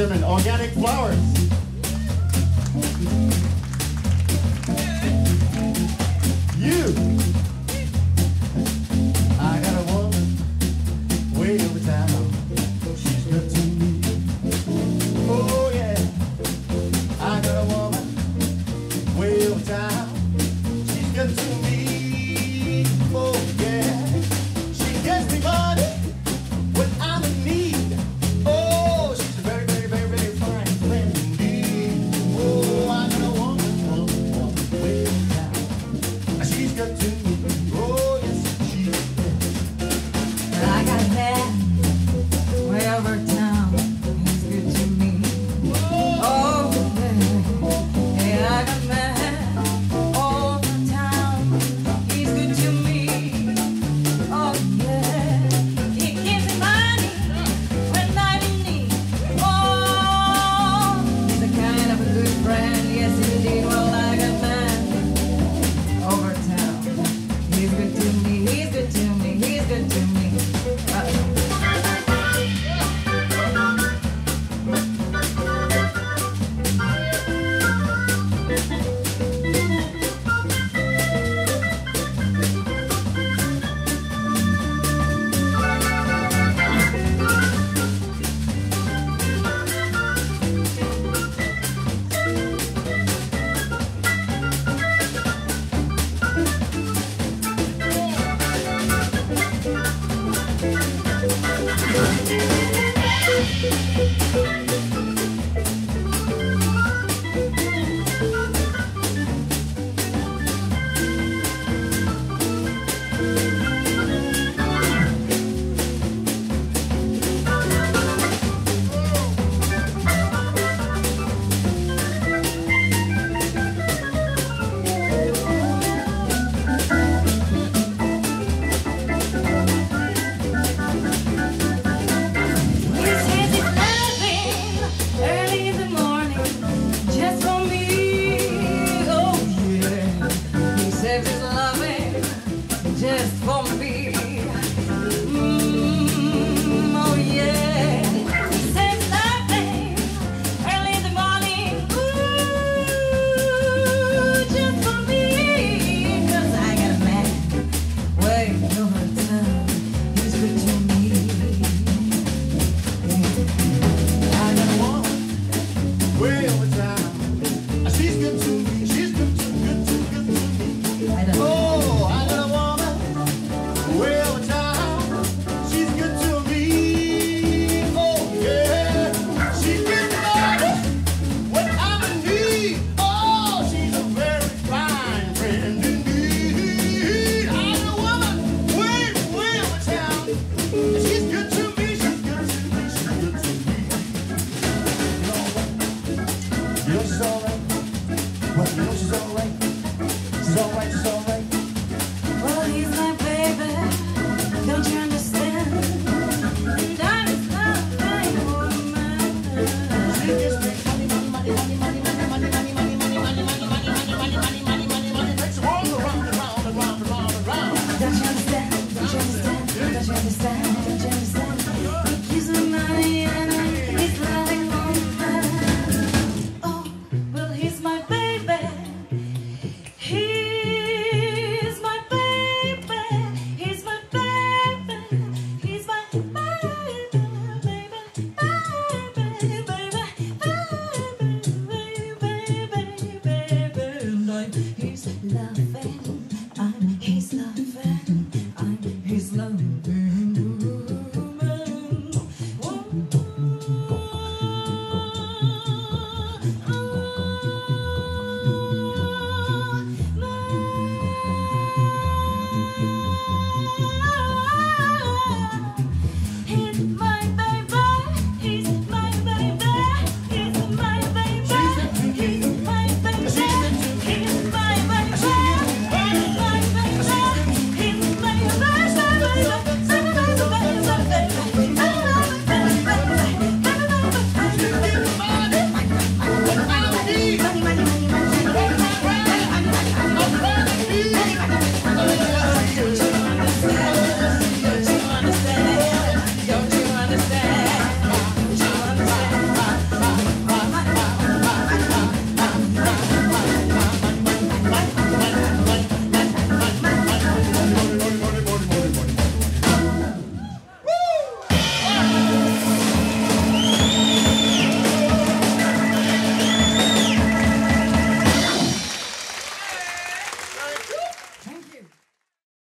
Gentlemen, organic flowers. loving, I'm his loving, I'm não